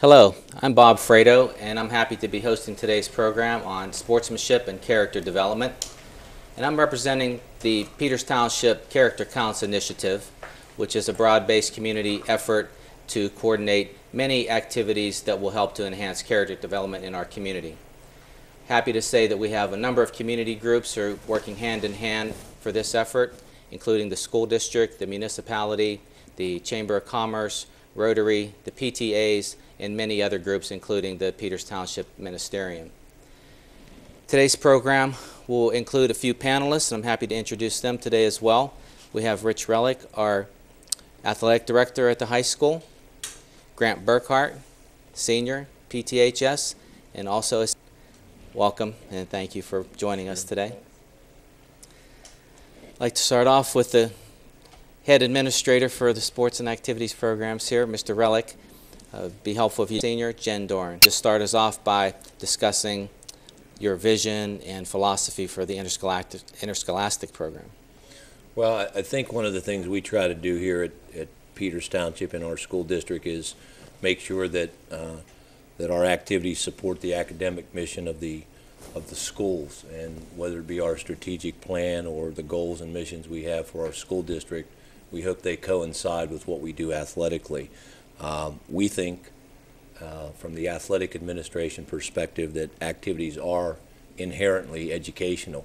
Hello, I'm Bob Fraedo, and I'm happy to be hosting today's program on sportsmanship and character development. And I'm representing the Peters Township Character Counts Initiative, which is a broad-based community effort to coordinate many activities that will help to enhance character development in our community. Happy to say that we have a number of community groups who are working hand in hand for this effort, including the school district, the municipality, the Chamber of Commerce, Rotary, the PTAs, and many other groups, including the Peters Township Ministerium. Today's program will include a few panelists, and I'm happy to introduce them today as well. We have Rich Relic, our athletic director at the high school, Grant Burkhardt, senior, PTHS, and also welcome and thank you for joining us today. I'd like to start off with the head administrator for the sports and activities programs here, Mr. Relic. Uh, be helpful if you senior Jen Doran. Just start us off by discussing your vision and philosophy for the interscholastic, interscholastic program. Well, I, I think one of the things we try to do here at, at Peters Township in our school district is make sure that uh, that our activities support the academic mission of the of the schools, and whether it be our strategic plan or the goals and missions we have for our school district, we hope they coincide with what we do athletically. Um, we think, uh, from the athletic administration perspective, that activities are inherently educational.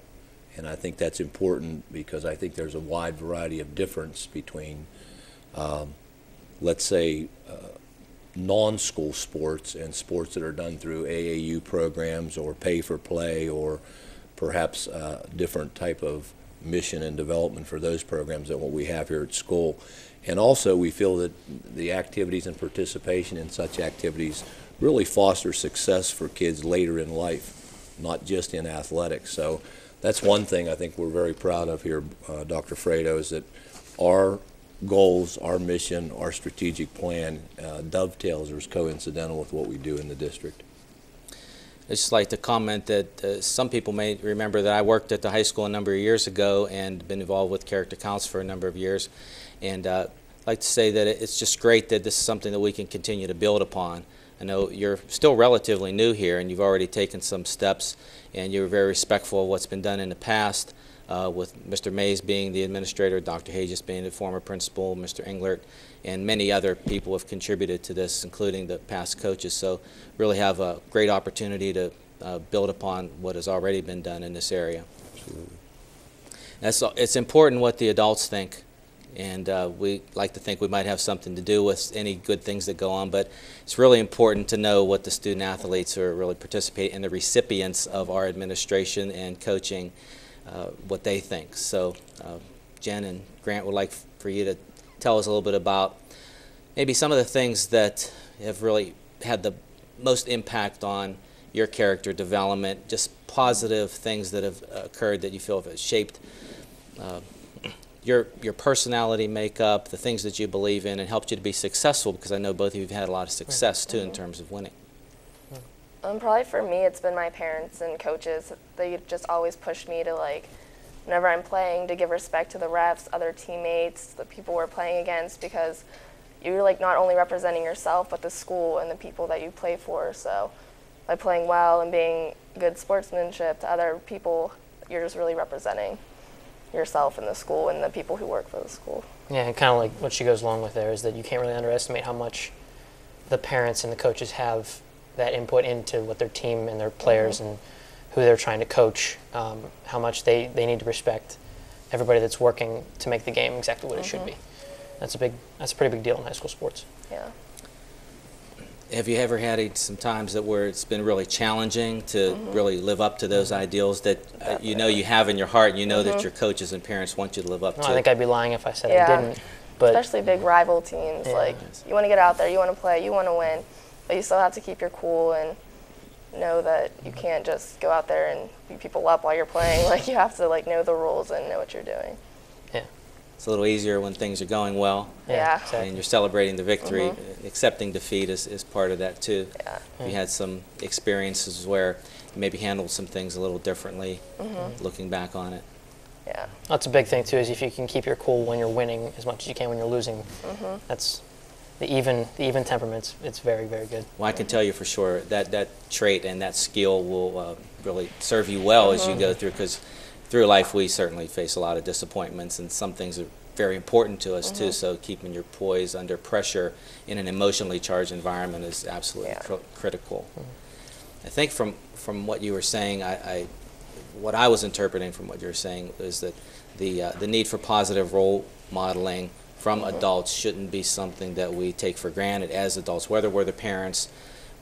And I think that's important because I think there's a wide variety of difference between, um, let's say, uh, non-school sports and sports that are done through AAU programs or pay for play or perhaps a uh, different type of mission and development for those programs than what we have here at school. And also, we feel that the activities and participation in such activities really foster success for kids later in life, not just in athletics. So that's one thing I think we're very proud of here, uh, Dr. Fraedo, is that our goals, our mission, our strategic plan uh, dovetails or is coincidental with what we do in the district. I'd just like to comment that uh, some people may remember that I worked at the high school a number of years ago and been involved with character counts for a number of years. And uh, I'd like to say that it's just great that this is something that we can continue to build upon. I know you're still relatively new here and you've already taken some steps and you're very respectful of what's been done in the past uh, with Mr. Mays being the administrator, Dr. Hages being the former principal, Mr. Englert, and many other people have contributed to this, including the past coaches. So really have a great opportunity to uh, build upon what has already been done in this area. That's, it's important what the adults think, and uh, we like to think we might have something to do with any good things that go on, but it's really important to know what the student athletes are really participating and the recipients of our administration and coaching, uh, what they think. So uh, Jen and Grant would like for you to tell us a little bit about maybe some of the things that have really had the most impact on your character development, just positive things that have occurred that you feel have shaped uh, your your personality makeup, the things that you believe in, and helped you to be successful. Because I know both of you have had a lot of success too in terms of winning. Um, probably for me, it's been my parents and coaches. They just always pushed me to like whenever I'm playing to give respect to the refs, other teammates, the people we're playing against because you're like not only representing yourself but the school and the people that you play for. So by playing well and being good sportsmanship to other people, you're just really representing yourself and the school and the people who work for the school. Yeah, and kind of like what she goes along with there is that you can't really underestimate how much the parents and the coaches have that input into what their team and their players mm-hmm. and who they're trying to coach, um, how much they, they need to respect everybody that's working to make the game exactly what mm-hmm. it should mm-hmm. be. That's a big that's a pretty big deal in high school sports. Yeah. Have you ever had some times that where it's been really challenging to mm-hmm. really live up to those mm-hmm. ideals that uh, you know you have in your heart and you know that mm-hmm. your coaches and parents want you to live up no, to? I think I'd be lying if I said yeah. I didn't. But especially big rival teams, yeah. like you want to get out there, you want to play, you want to win, but you still have to keep your cool and know that you can't just go out there and beat people up while you're playing. Like you have to like know the rules and know what you're doing. Yeah. It's a little easier when things are going well. Yeah. Exactly. And you're celebrating the victory. Mm-hmm. Accepting defeat is, is part of that too. Yeah. You had some experiences where you maybe handled some things a little differently mm-hmm. looking back on it. Yeah. That's a big thing too is if you can keep your cool when you're winning as much as you can when you're losing. Mm-hmm. That's the even the even temperaments. It's very very good. Well, I can tell you for sure that that trait and that skill will uh, really serve you well as you go through. Because through life, we certainly face a lot of disappointments, and some things are very important to us too. Mm-hmm. So keeping your poise under pressure in an emotionally charged environment is absolutely Yeah. cr- critical. Mm-hmm. I think from from what you were saying, I, I what I was interpreting from what you were saying is that the uh, the need for positive role modeling from mm-hmm. adults shouldn't be something that we take for granted as adults, whether we're the parents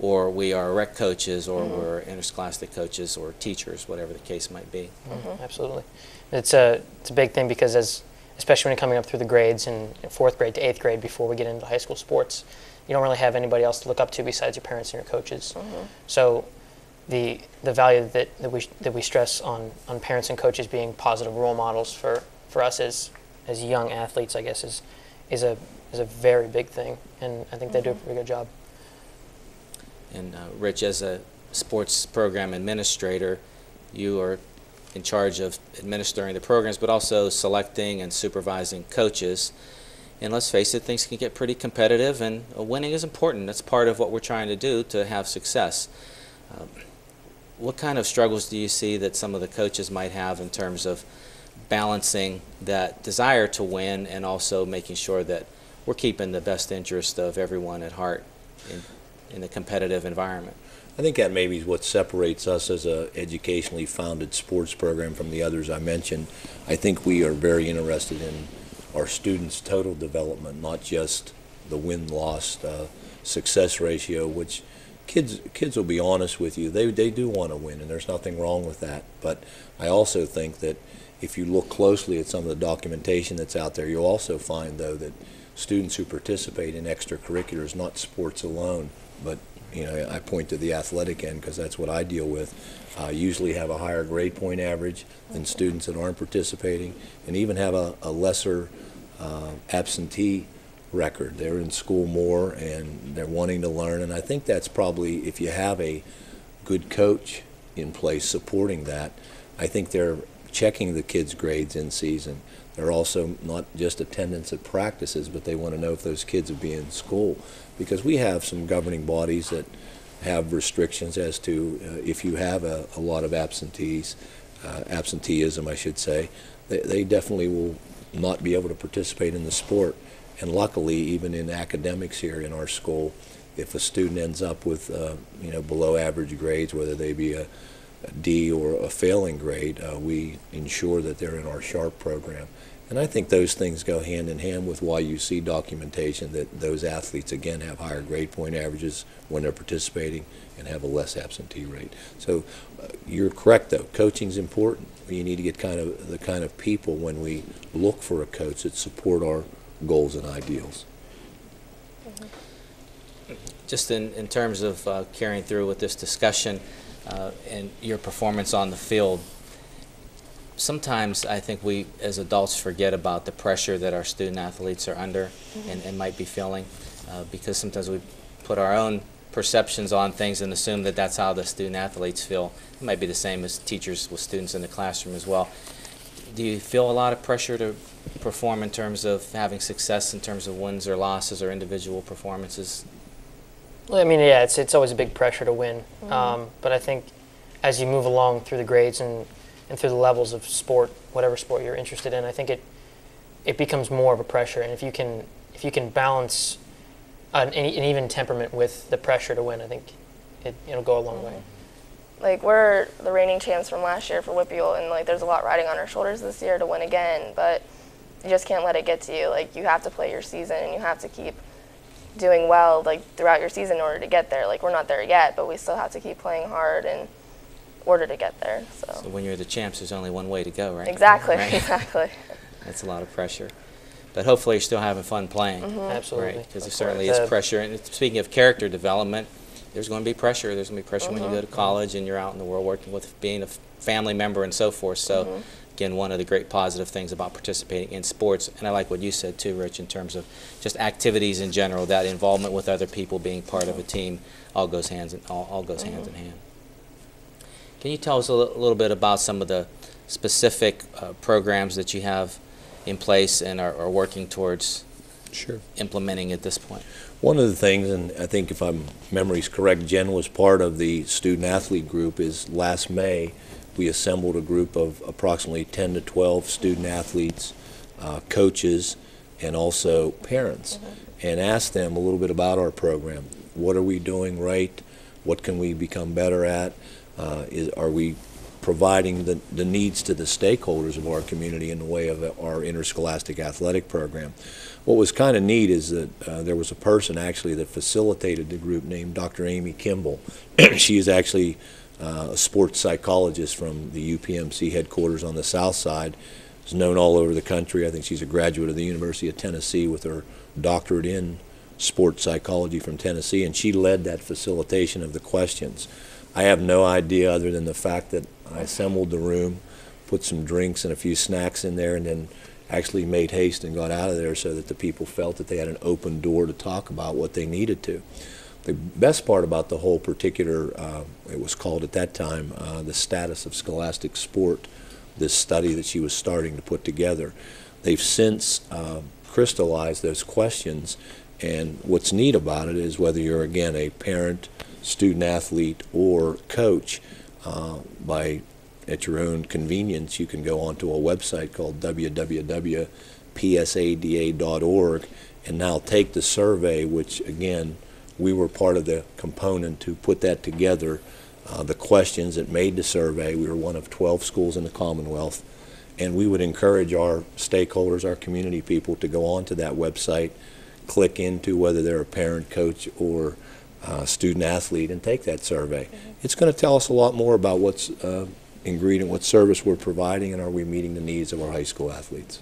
or we are rec coaches or mm-hmm. we're interscholastic coaches or teachers, whatever the case might be. Mm-hmm. Absolutely, it's a it's a big thing because as especially when you're coming up through the grades in fourth grade to eighth grade before we get into high school sports, you don't really have anybody else to look up to besides your parents and your coaches. Mm-hmm. So the the value that, that we that we stress on on parents and coaches being positive role models for, for us as as young athletes, I guess, is is a is a very big thing, and I think they do a pretty good job. And uh, Rich, as a sports program administrator, you are in charge of administering the programs, but also selecting and supervising coaches. And let's face it, things can get pretty competitive, and uh, winning is important. That's part of what we're trying to do to have success. Um, what kind of struggles do you see that some of the coaches might have in terms of balancing that desire to win and also making sure that we're keeping the best interest of everyone at heart in, in a competitive environment? I think that maybe is what separates us as a educationally founded sports program from the others I mentioned. I think we are very interested in our students' total development, not just the win-loss uh, success ratio, which kids kids will be honest with you. They they do want to win, and there's nothing wrong with that. But I also think that if you look closely at some of the documentation that's out there, you'll also find though that students who participate in extracurriculars, not sports alone, but you know, I point to the athletic end because that's what I deal with, uh, usually have a higher grade point average than students that aren't participating, and even have a, a lesser uh, absentee record. They're in school more and they're wanting to learn, and I think that's probably, if you have a good coach in place supporting that, I think they're checking the kids' grades in season. They're also not just attendance at practices, but they want to know if those kids will be in school. Because we have some governing bodies that have restrictions as to uh, if you have a, a lot of absentees, uh, absenteeism, I should say, they, they definitely will not be able to participate in the sport. And luckily, even in academics here in our school, if a student ends up with, uh, you know, below average grades, whether they be a, a D or a failing grade, uh, we ensure that they're in our SHARP program. And I think those things go hand in hand with why you see documentation that those athletes, again, have higher grade point averages when they're participating and have a less absentee rate. So uh, you're correct, though. Coaching's important. You need to get kind of the kind of people when we look for a coach that support our goals and ideals. Just in, in terms of uh, carrying through with this discussion uh, and your performance on the field, sometimes I think we as adults forget about the pressure that our student athletes are under and, and might be feeling uh, because sometimes we put our own perceptions on things and assume that that's how the student athletes feel. It might be the same as teachers with students in the classroom as well. Do you feel a lot of pressure to perform in terms of having success in terms of wins or losses or individual performances? Well, I mean, yeah, it's it's always a big pressure to win. Um, but I think as you move along through the grades and, and through the levels of sport, whatever sport you're interested in, I think it it becomes more of a pressure. And if you can if you can balance an, an even temperament with the pressure to win, I think it, it'll go a long way. Mm-hmm. like we're the reigning champs from last year for WPIAL, and like there's a lot riding on our shoulders this year to win again. But you just can't let it get to you. Like you have to play your season, and you have to keep doing well like throughout your season in order to get there. Like we're not there yet, but we still have to keep playing hard in order to get there. So So when you're the champs, there's only one way to go, right? exactly, Right. exactly. That's a lot of pressure. But hopefully you're still having fun playing. Mm-hmm. Absolutely. Right, because there certainly course. is pressure. And speaking of character development, there's going to be pressure. There's going to be pressure when you go to mm-hmm. college and you're out in the world working with being a family member and so forth. So, mm-hmm. again, one of the great positive things about participating in sports, and I like what you said too, Rich, in terms of just activities in general, that involvement with other people, being part of a team, all goes hands in, all, all goes hands in hand. Can you tell us a little bit about some of the specific uh, programs that you have in place and are, are working towards Sure. implementing at this point? One of the things, and I think if I'm memory's correct, Jen was part of the student athlete group, is last May, we assembled a group of approximately 10 to 12 student athletes, uh, coaches, and also parents, and asked them a little bit about our program. What are we doing right? What can we become better at? Uh, is, are we providing the, the needs to the stakeholders of our community in the way of our interscholastic athletic program? What was kind of neat is that uh, there was a person actually that facilitated the group named Dr. Amy Kimball. she is actually uh, a sports psychologist from the UPMC headquarters on the south side. Is known all over the country. I think she's a graduate of the University of Tennessee with her doctorate in sports psychology from Tennessee, and she led that facilitation of the questions. I have no idea other than the fact that I assembled the room, put some drinks and a few snacks in there, and then actually made haste and got out of there so that the people felt that they had an open door to talk about what they needed to. The best part about the whole particular, uh, it was called at that time, uh, the status of scholastic sport, this study that she was starting to put together. They've since uh, crystallized those questions, and what's neat about it is whether you're, again, a parent, student athlete, or coach, uh, by at your own convenience, you can go onto a website called www.psada.org and now take the survey, which again, we were part of the component to put that together. Uh, the questions that made the survey, we were one of 12 schools in the Commonwealth, and we would encourage our stakeholders, our community people, to go onto that website, click into whether they're a parent, coach, or uh, student athlete, and take that survey. It's going to tell us a lot more about what's uh, ingredient, what service we're providing, and are we meeting the needs of our high school athletes.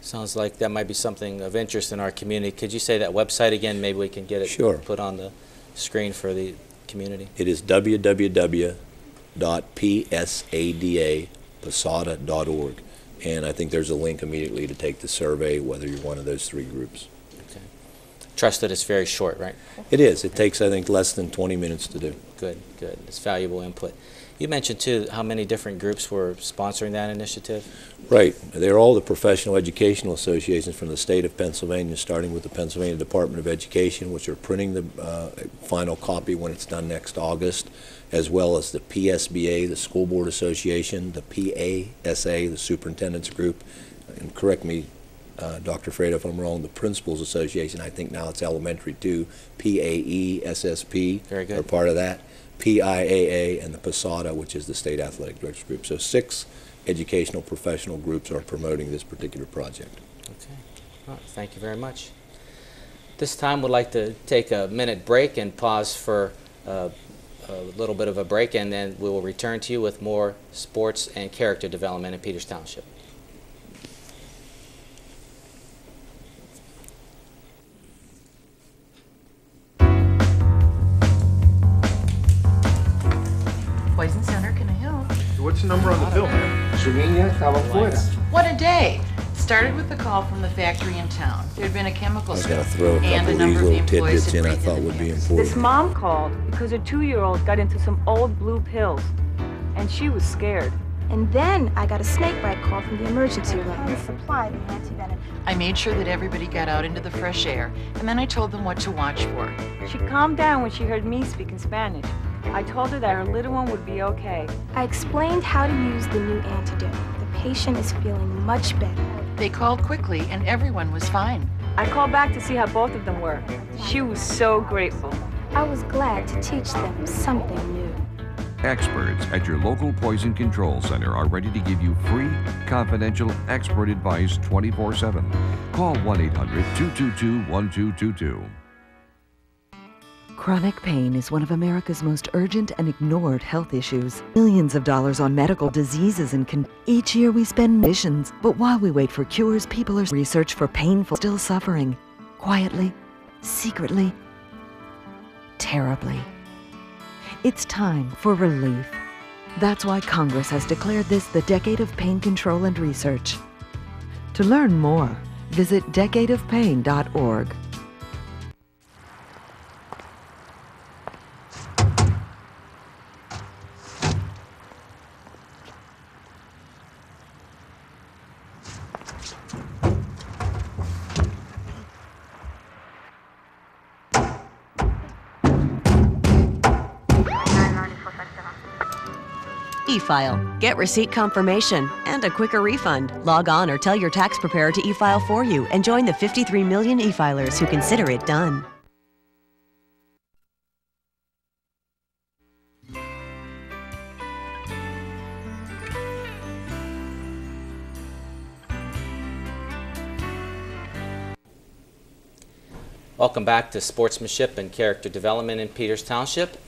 Sounds like that might be something of interest in our community. Could you say that website again? Maybe we can get it Sure. put on the screen for the community. It is www.psada.posada.org. And I think there's a link immediately to take the survey, whether you're one of those three groups. Trust that it's very short, right? It is. It takes, I think, less than 20 minutes to do. Good, good. It's valuable input. You mentioned too how many different groups were sponsoring that initiative. Right. They're all the professional educational associations from the state of Pennsylvania, starting with the Pennsylvania Department of Education, which are printing the uh, final copy when it's done next August, as well as the PSBA, the School Board Association, the PASA, the Superintendent's Group, and correct me, uh, Dr. Fraedo, if I'm wrong, the Principals Association, I think now it's elementary too, PAE, SSP. Very good. Are part of that. PIAA and the PASADA, which is the State Athletic Directors Group. So six educational professional groups are promoting this particular project. Okay. Right. Thank you very much. This time, we'd like to take a minute break and pause for uh, a little bit of a break, and then we will return to you with more sports and character development in Peters Township. Started with a call from the factory in town. There had been a chemical I was spill, going to throw a and couple a of these number of little employees tidbits had in I thought would be important. This mom called because her two-year-old got into some old blue pills, and she was scared. And then I got a snake bite call from the emergency room. And supplied an antivenom. I made sure that everybody got out into the fresh air, and then I told them what to watch for. She calmed down when she heard me speaking Spanish. I told her that her little one would be okay. I explained how to use the new antidote. The patient is feeling much better. They called quickly, and everyone was fine. I called back to see how both of them were. She was so grateful. I was glad to teach them something new. Experts at your local poison control center are ready to give you free, confidential expert advice 24 7. Call 1 800 222 1222. Chronic pain is one of America's most urgent and ignored health issues. Millions of dollars on medical diseases and each year we spend missions, but while we wait for cures, people are research for painful still suffering, quietly, secretly, terribly. It's time for relief. That's why Congress has declared this the Decade of Pain Control and Research. To learn more, visit decadeofpain.org. e-file. Get receipt confirmation and a quicker refund. Log on or tell your tax preparer to e-file for you and join the 53 million e-filers who consider it done. Welcome back to Sportsmanship and Character Development in Peters Township.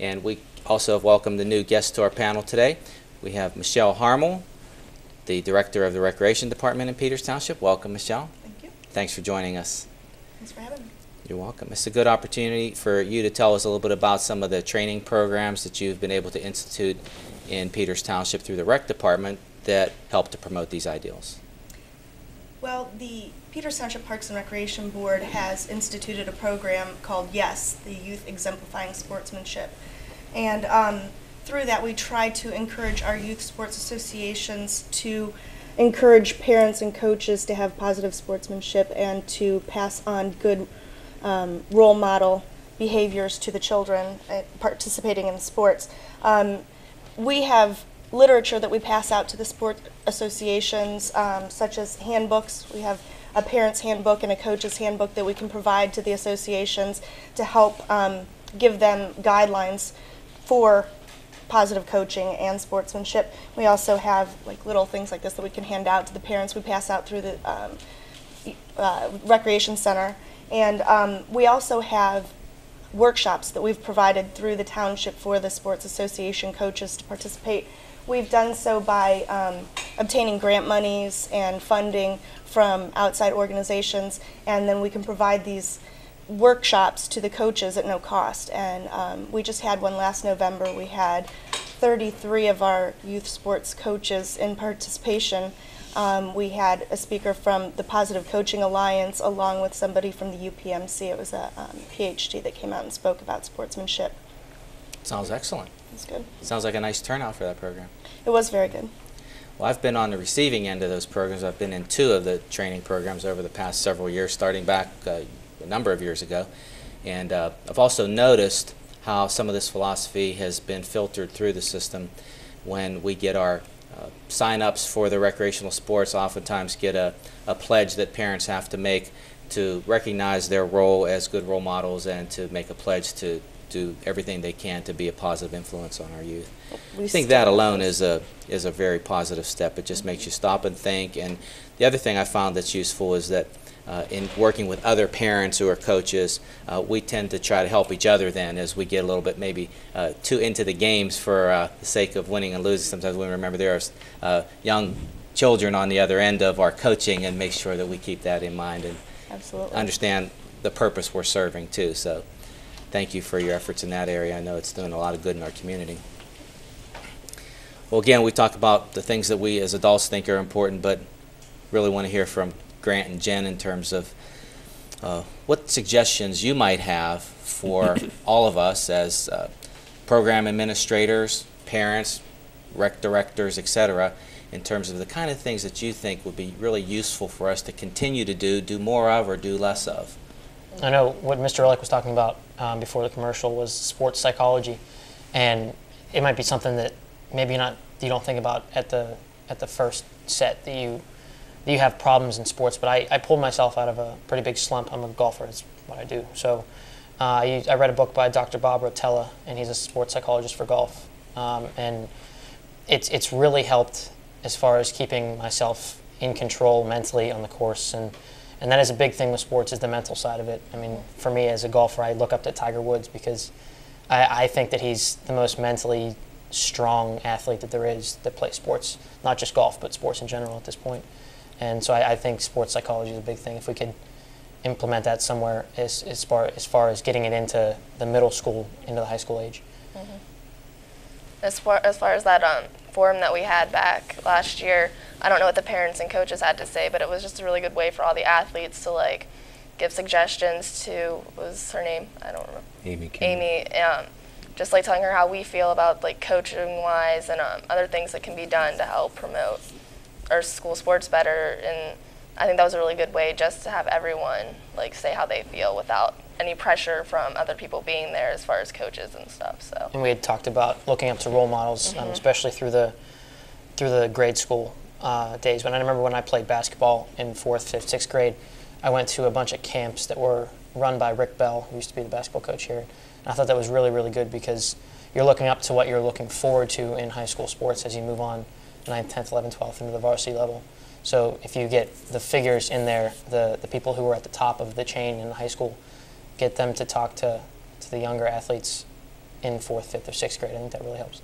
And we also have welcomed the new guest to our panel today. We have Michelle Harmel, the Director of the Recreation Department in Peters Township. Welcome, Michelle. Thank you. Thanks for joining us. Thanks for having me. You're welcome. It's a good opportunity for you to tell us a little bit about some of the training programs that you've been able to institute in Peters Township through the Rec Department that help to promote these ideals. Well, the Peters Township Parks and Recreation Board has instituted a program called YES, the Youth Exemplifying Sportsmanship. And um, through that, we try to encourage our youth sports associations to encourage parents and coaches to have positive sportsmanship and to pass on good um, role model behaviors to the children uh, participating in sports. Um, we have literature that we pass out to the sport associations, um, such as handbooks. We have a parent's handbook and a coach's handbook that we can provide to the associations to help um, give them guidelines for positive coaching and sportsmanship. We also have like little things like this that we can hand out to the parents. We pass out through the um, uh, recreation center, and um, we also have workshops that we've provided through the township for the sports association coaches to participate. We've done so by um, obtaining grant monies and funding from outside organizations, and then we can provide these workshops to the coaches at no cost. And um, we just had one last November. We had 33 of our youth sports coaches in participation. Um, we had a speaker from the Positive Coaching Alliance along with somebody from the UPMC. It was a um, PhD that came out and spoke about sportsmanship. Sounds excellent. It's good. Sounds like a nice turnout for that program. It was very good. Well, I've been on the receiving end of those programs. I've been in two of the training programs over the past several years, starting back uh, a number of years ago. And uh, I've also noticed how some of this philosophy has been filtered through the system when we get our uh, sign-ups for the recreational sports oftentimes get a, a pledge that parents have to make to recognize their role as good role models and to make a pledge to do everything they can to be a positive influence on our youth. We I think that alone is a is a very positive step. It just makes you stop and think. And the other thing I found that's useful is that uh, in working with other parents who are coaches, uh, we tend to try to help each other then as we get a little bit maybe uh, too into the games for uh, the sake of winning and losing. Sometimes we remember there are uh, young children on the other end of our coaching and make sure that we keep that in mind and Absolutely. understand the purpose we're serving too. So thank you for your efforts in that area. I know it's doing a lot of good in our community. Well, again, we talk about the things that we as adults think are important, but really want to hear from Grant and Jen in terms of uh, what suggestions you might have for all of us as uh, program administrators, parents, rec directors, etc., in terms of the kind of things that you think would be really useful for us to continue to do, do more of, or do less of. I know what Mr. Ehrlich was talking about um, before the commercial was sports psychology, and it might be something that maybe not you don't think about at the at the first set that you you have problems in sports. But I, I pulled myself out of a pretty big slump. I'm a golfer. That's what I do. So uh, I, I read a book by Dr. Bob Rotella, and he's a sports psychologist for golf, um, and it's it's really helped as far as keeping myself in control mentally on the course and and that is a big thing with sports is the mental side of it. I mean, for me as a golfer, I look up to Tiger Woods because I, I think that he's the most mentally strong athlete that there is that plays sports, not just golf, but sports in general at this point. And so I, I think sports psychology is a big thing. If we could implement that somewhere as, as, far, as far as getting it into the middle school, into the high school age. Mm-hmm. As far as far as that um, forum that we had back last year, I don't know what the parents and coaches had to say, but it was just a really good way for all the athletes to like give suggestions to what was her name? I don't remember. Amy. King. Amy, um, just like telling her how we feel about like coaching wise and um, other things that can be done to help promote our school sports better and I think that was a really good way just to have everyone like say how they feel without any pressure from other people being there as far as coaches and stuff. So And we had talked about looking up to role models, um, Mhm. especially through the through the grade school uh, days. When I remember when I played basketball in fourth, fifth, sixth grade, I went to a bunch of camps that were run by Rick Bell, who used to be the basketball coach here. And I thought that was really, really good because you're looking up to what you're looking forward to in high school sports as you move on 9th, 10th, 11th, 12th into the varsity level. So if you get the figures in there, the, the people who are at the top of the chain in high school, get them to talk to, to the younger athletes in fourth, fifth, or sixth grade. I think that really helps.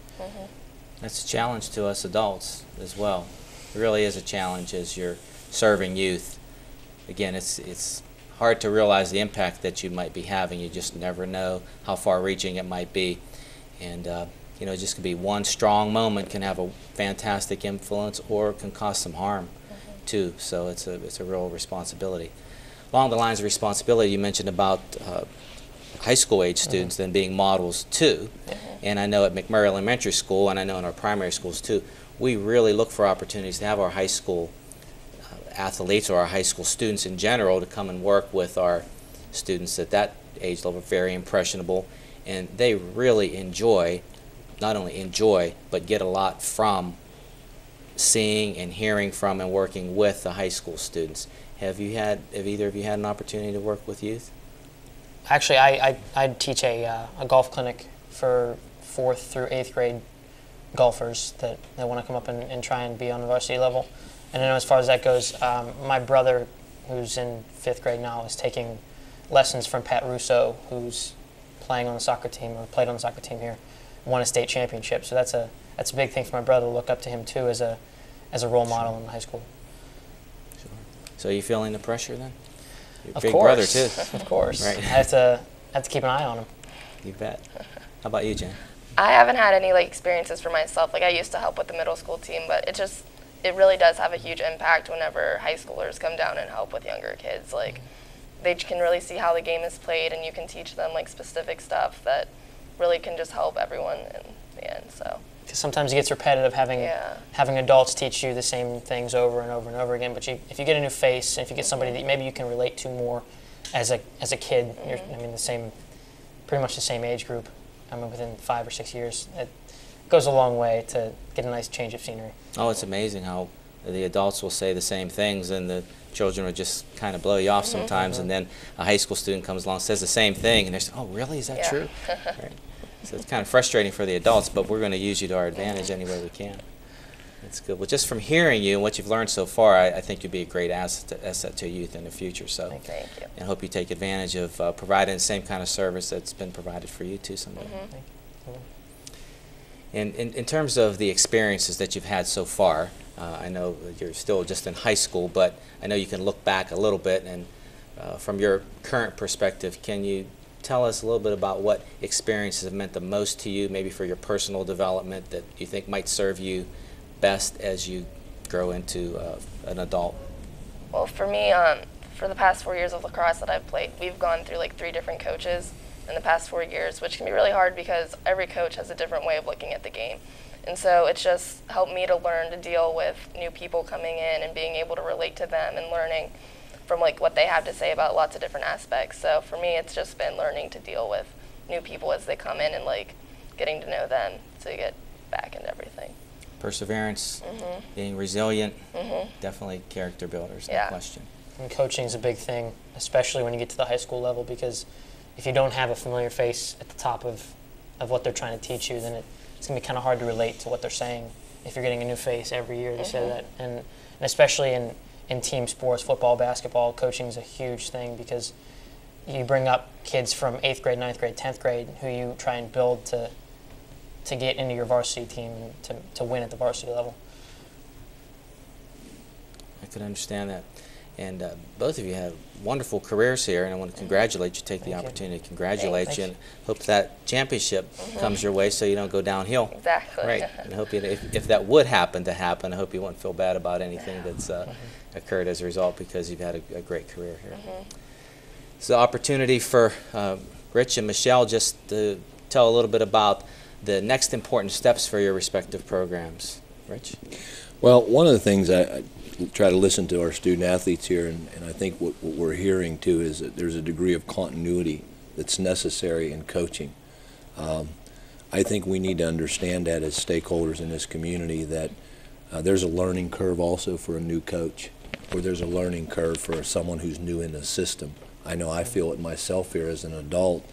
That's a challenge to us adults as well. It really is a challenge as you're serving youth. Again, it's it's hard to realize the impact that you might be having. You just never know how far-reaching it might be, and uh, you know, just could be one strong moment can have a fantastic influence, or can cause some harm too. So it's a it's a real responsibility. Along the lines of responsibility, you mentioned about uh, high school age students then being models too. And I know at McMurray Elementary School, and I know in our primary schools too, we really look for opportunities to have our high school uh, athletes or our high school students in general to come and work with our students at that age level, very impressionable, and they really enjoy, not only enjoy, but get a lot from seeing and hearing from and working with the high school students. Have you had, have either of you had an opportunity to work with youth? Actually, I, I, I teach a, uh, a golf clinic for fourth through eighth grade golfers that, that want to come up and, and try and be on the varsity level. And I know as far as that goes, um, my brother, who's in fifth grade now, is taking lessons from Pat Russo, who's playing on the soccer team or played on the soccer team here, won a state championship. So that's a that's a big thing for my brother to look up to him too as a as a role model in high school. Sure. So are you feeling the pressure then? You're Of big course, brother too. of course. Right. I have to have to keep an eye on him. You bet. How about you, Jen? I haven't had any like experiences for myself. Like I used to help with the middle school team, but it just it really does have a huge impact whenever high schoolers come down and help with younger kids. Like they can really see how the game is played, and you can teach them like specific stuff that really can just help everyone in the end. So sometimes it gets repetitive having Yeah. having adults teach you the same things over and over and over again. But you, if you get a new face, and if you get somebody that mm-hmm. maybe you can relate to more as a as a kid, mm-hmm. you're, I mean the same, pretty much the same age group. I mean within five or six years, it goes a long way to get a nice change of scenery. Oh, it's amazing how the adults will say the same things and the children will just kind of blow you off mm-hmm. sometimes, and then a high school student comes along says the same thing, and they're saying, "Oh, really? Is that Yeah. true?" Right. So it's kind of frustrating for the adults, but we're going to use you to our advantage any way we can. That's good. Well, just from hearing you and what you've learned so far, I, I think you'd be a great asset to, asset to youth in the future. So, thank you. and hope you take advantage of uh, providing the same kind of service that's been provided for you too someday. In, in, in terms of the experiences that you've had so far, uh, I know you're still just in high school, but I know you can look back a little bit. And uh, from your current perspective, can you tell us a little bit about what experiences have meant the most to you, maybe for your personal development that you think might serve you best as you grow into uh, an adult? Well, for me, um, for the past four years of lacrosse that I've played, we've gone through like three different coaches in the past four years, which can be really hard because every coach has a different way of looking at the game. And so it's just helped me to learn to deal with new people coming in and being able to relate to them and learning from like what they have to say about lots of different aspects. So for me, it's just been learning to deal with new people as they come in and like getting to know them to get back into everything. Perseverance, Mhm. being resilient, Mhm. definitely character builders, no question. And coaching is a big thing, especially when you get to the high school level, because if you don't have a familiar face at the top of, of what they're trying to teach you, then it, it's going to be kind of hard to relate to what they're saying if you're getting a new face every year. They say Mhm. that. And, and especially in, in team sports, football, basketball, coaching is a huge thing because you bring up kids from eighth grade, ninth grade, 10th grade who you try and build to, to get into your varsity team and to, to win at the varsity level. I could understand that. And uh, both of you have wonderful careers here, and I want to congratulate you. Take the Thank you. opportunity to congratulate Thanks. you, and hope that championship Mhm. comes your way, so you don't go downhill. Exactly. Right. And hope you, if, if that would happen to happen, I hope you won't feel bad about anything that's uh, occurred as a result, because you've had a, a great career here. Mhm. So, opportunity for uh, Rich and Michelle just to tell a little bit about the next important steps for your respective programs. Rich. Well, one of the things I, I- try to listen to our student athletes here, and, and I think what, what we're hearing too is that there's a degree of continuity that's necessary in coaching. Um, I think we need to understand that as stakeholders in this community that uh, there's a learning curve also for a new coach, or there's a learning curve for someone who's new in the system. I know I feel it myself here as an adult,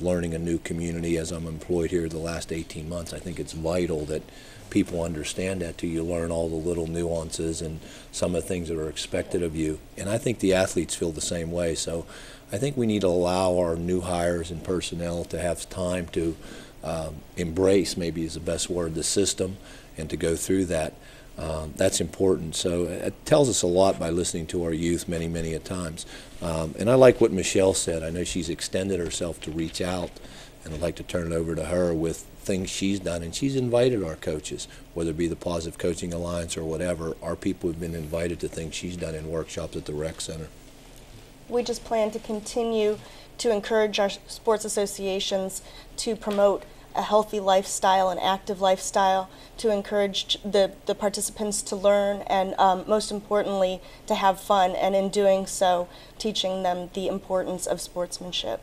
learning a new community as I'm employed here the last 18 months. I think it's vital that people understand that too. You learn all the little nuances and some of the things that are expected of you. And I think the athletes feel the same way. So I think we need to allow our new hires and personnel to have time to um, embrace, maybe is the best word, the system and to go through that. Um, that's important. So it tells us a lot by listening to our youth many, many a times. Um, and I like what Michelle said. I know she's extended herself to reach out, and I'd like to turn it over to her with things she's done. And she's invited our coaches, whether it be the Positive Coaching Alliance or whatever. Our people have been invited to things she's done in workshops at the rec center. We just plan to continue to encourage our sports associations to promote a healthy lifestyle, an active lifestyle, to encourage the, the participants to learn, and um, most importantly, to have fun, and in doing so, teaching them the importance of sportsmanship.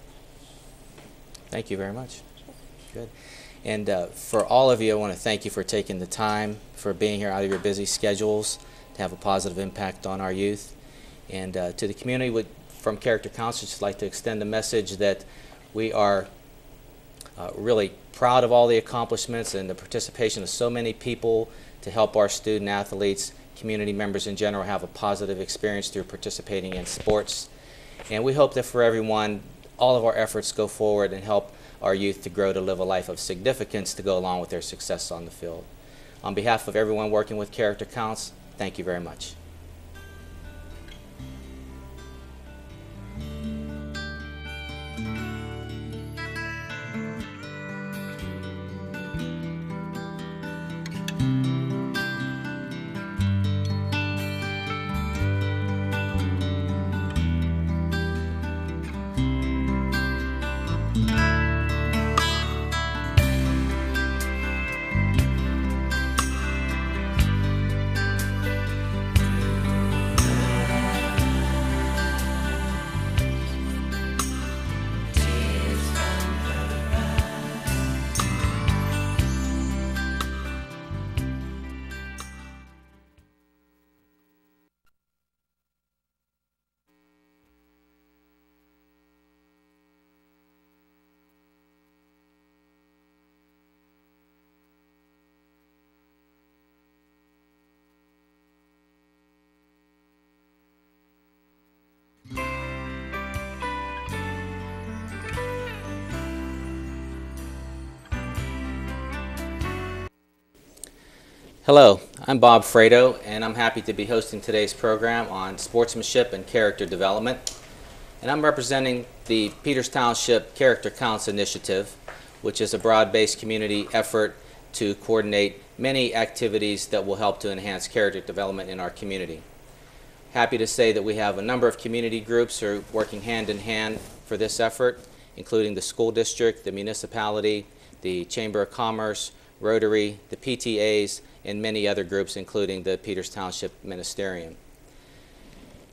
Thank you very much. Good. And uh, for all of you, I want to thank you for taking the time, for being here out of your busy schedules to have a positive impact on our youth. And uh, to the community from Character Council, I'd like to extend the message that we are uh, really proud of all the accomplishments and the participation of so many people to help our student athletes, community members in general have a positive experience through participating in sports. And we hope that for everyone, all of our efforts go forward and help our youth to grow to live a life of significance to go along with their success on the field. On behalf of everyone working with Character Counts, thank you very much. Hello, I'm Bob Fraedo, and I'm happy to be hosting today's program on sportsmanship and character development. And I'm representing the Peters Township Character Counts Initiative, which is a broad-based community effort to coordinate many activities that will help to enhance character development in our community. Happy to say that we have a number of community groups who are working hand in hand for this effort, including the school district, the municipality, the Chamber of Commerce, Rotary, the PTAs, and many other groups, including the Peters Township Ministerium.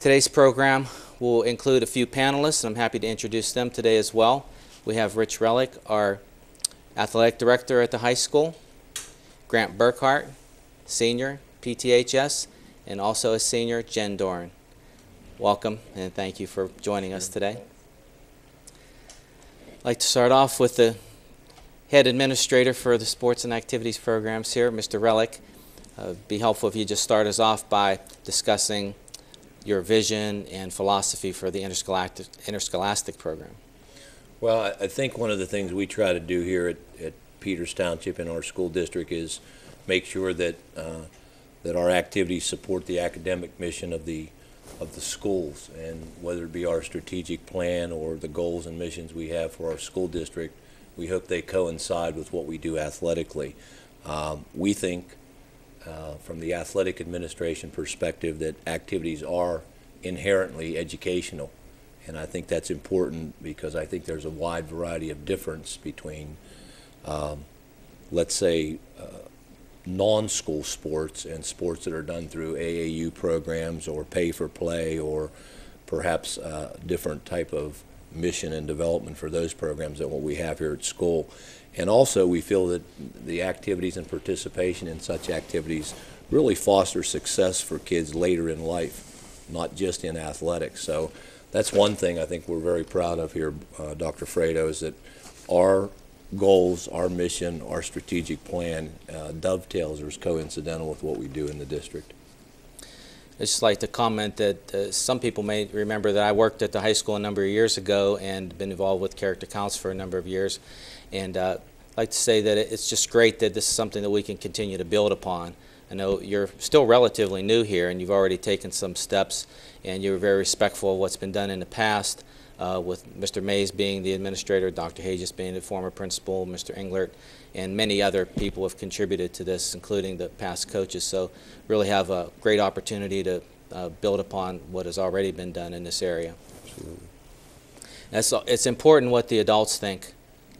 Today's program will include a few panelists, and I'm happy to introduce them today as well. We have Rich Relic, our athletic director at the high school, Grant Burkhardt, senior, PTHS, and also a senior, Jen Doran. Welcome, and thank you for joining us today. I'd like to start off with the head administrator for the sports and activities programs here, Mr. Relic. Uh, be helpful if you just start us off by discussing your vision and philosophy for the interscholastic, interscholastic program. Well, I, I think one of the things we try to do here at, at Peters Township in our school district is make sure that uh, that our activities support the academic mission of the of the schools, and whether it be our strategic plan or the goals and missions we have for our school district, we hope they coincide with what we do athletically. Um, we think, uh, from the athletic administration perspective, that activities are inherently educational. And I think that's important because I think there's a wide variety of difference between, um, let's say, uh, non-school sports and sports that are done through AAU programs or pay for play or perhaps a different type of mission and development for those programs than what we have here at school. And also, we feel that the activities and participation in such activities really foster success for kids later in life, not just in athletics. So that's one thing I think we're very proud of here, uh, Dr. Fraedo, is that our goals, our mission, our strategic plan uh, dovetails or is coincidental with what we do in the district. I'd just like to comment that uh, some people may remember that I worked at the high school a number of years ago and been involved with character counts for a number of years. And uh, I'd like to say that it's just great that this is something that we can continue to build upon. I know you're still relatively new here and you've already taken some steps and you're very respectful of what's been done in the past uh, with Mr. Mays being the administrator, Dr. Hages being the former principal, Mr. Englert, and many other people have contributed to this, including the past coaches. So really have a great opportunity to uh, build upon what has already been done in this area. That's, it's important what the adults think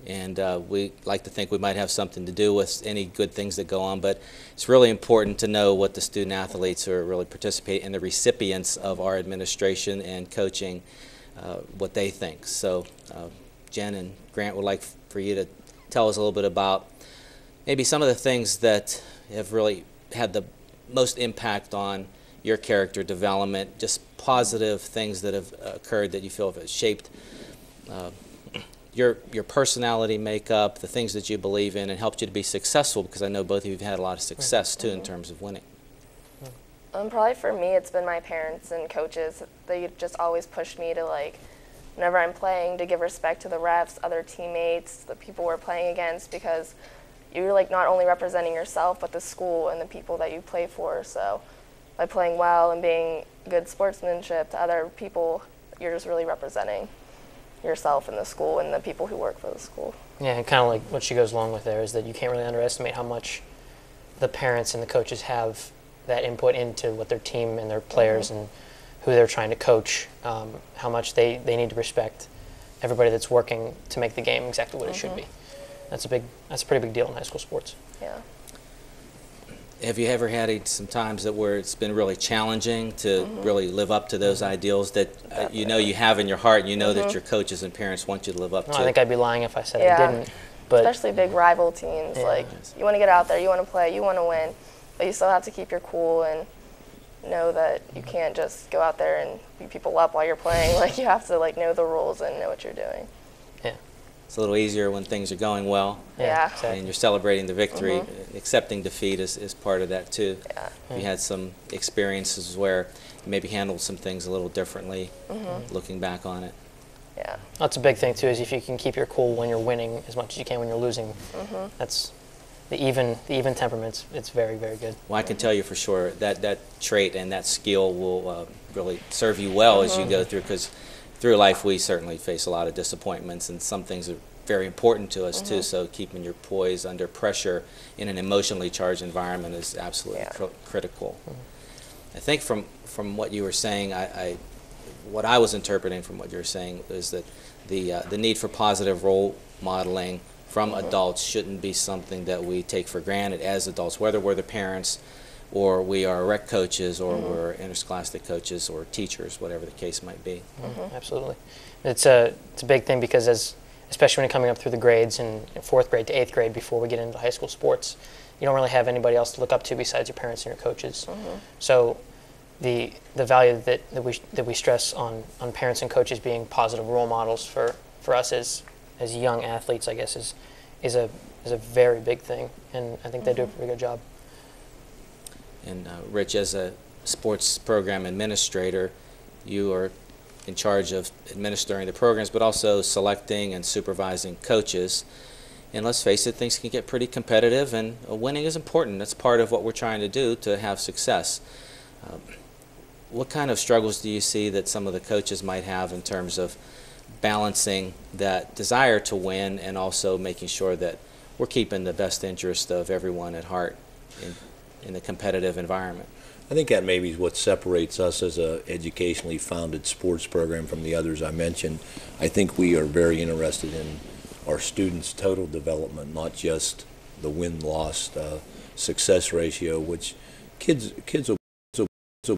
and uh, we like to think we might have something to do with any good things that go on, but it's really important to know what the student athletes are really participating and the recipients of our administration and coaching, what they think. So uh, Jen and Grant would like for you to tell us a little bit about maybe some of the things that have really had the most impact on your character development, just positive things that have occurred that you feel have shaped uh, your your personality makeup, the things that you believe in, and helped you to be successful? Because I know both of you have had a lot of success too in terms of winning. Um, probably for me, it's been my parents and coaches. They just always pushed me to like, whenever I'm playing, to give respect to the refs, other teammates, the people we're playing against, because you're like not only representing yourself, but the school and the people that you play for. So, by playing well and being good sportsmanship to other people, you're just really representing yourself and the school and the people who work for the school. Yeah, and kind of like what she goes along with there is that you can't really underestimate how much the parents and the coaches have that input into what their team and their players mm-hmm. and who they're trying to coach, um, how much they, they need to respect everybody that's working to make the game exactly what mm-hmm. it should mm-hmm. be. That's a big that's a pretty big deal in high school sports. Yeah have you ever had some times that where it's been really challenging to mm-hmm. really live up to those mm-hmm. ideals that uh, you know you have in your heart and you know mm-hmm. that your coaches and parents want you to live up no, to? I think I'd be lying if I said yeah. I didn't. But especially big rival teams, yeah. like you want to get out there, you want to play, you want to win, but you still have to keep your cool and know that you can't just go out there and beat people up while you're playing. like you have to like know the rules and know what you're doing. Yeah. It's a little easier when things are going well. Yeah. Exactly. And you're celebrating the victory. Mm-hmm. Accepting defeat is, is part of that too. Yeah. You had some experiences where you maybe handled some things a little differently, mm-hmm. looking back on it. Yeah. That's a big thing too. Is if you can keep your cool when you're winning as much as you can when you're losing. Mm-hmm. That's the even the even temperaments. It's very very good. Well, I can tell you for sure that that trait and that skill will uh, really serve you well as you mm-hmm. go through because through life, we certainly face a lot of disappointments, and some things are very important to us mm-hmm. too. So keeping your poise under pressure in an emotionally charged environment is absolutely yeah. cr- critical. Mm-hmm. I think from from what you were saying, I, I, what I was interpreting from what you were saying is that the uh, the need for positive role modeling from mm-hmm. adults shouldn't be something that we take for granted as adults, whether we're the parents or we are rec coaches, or mm-hmm. we're interscholastic coaches, or teachers, whatever the case might be. Mm-hmm. Absolutely, it's a it's a big thing because as especially when you're coming up through the grades in fourth grade to eighth grade before we get into high school sports, you don't really have anybody else to look up to besides your parents and your coaches. Mm-hmm. So the the value that, that we that we stress on on parents and coaches being positive role models for, for us as as young athletes, I guess, is is a is a very big thing, and I think mm-hmm. they do a mm-hmm. pretty good job. And uh, Rich, as a sports program administrator, you are in charge of administering the programs, but also selecting and supervising coaches. And let's face it, things can get pretty competitive, and winning is important. That's part of what we're trying to do to have success. Um, what kind of struggles do you see that some of the coaches might have in terms of balancing that desire to win and also making sure that we're keeping the best interest of everyone at heart in, in the competitive environment. I think that maybe is what separates us as a educationally founded sports program from the others I mentioned. I think we are very interested in our students' total development, not just the win-loss. Uh, success ratio, which kids kids will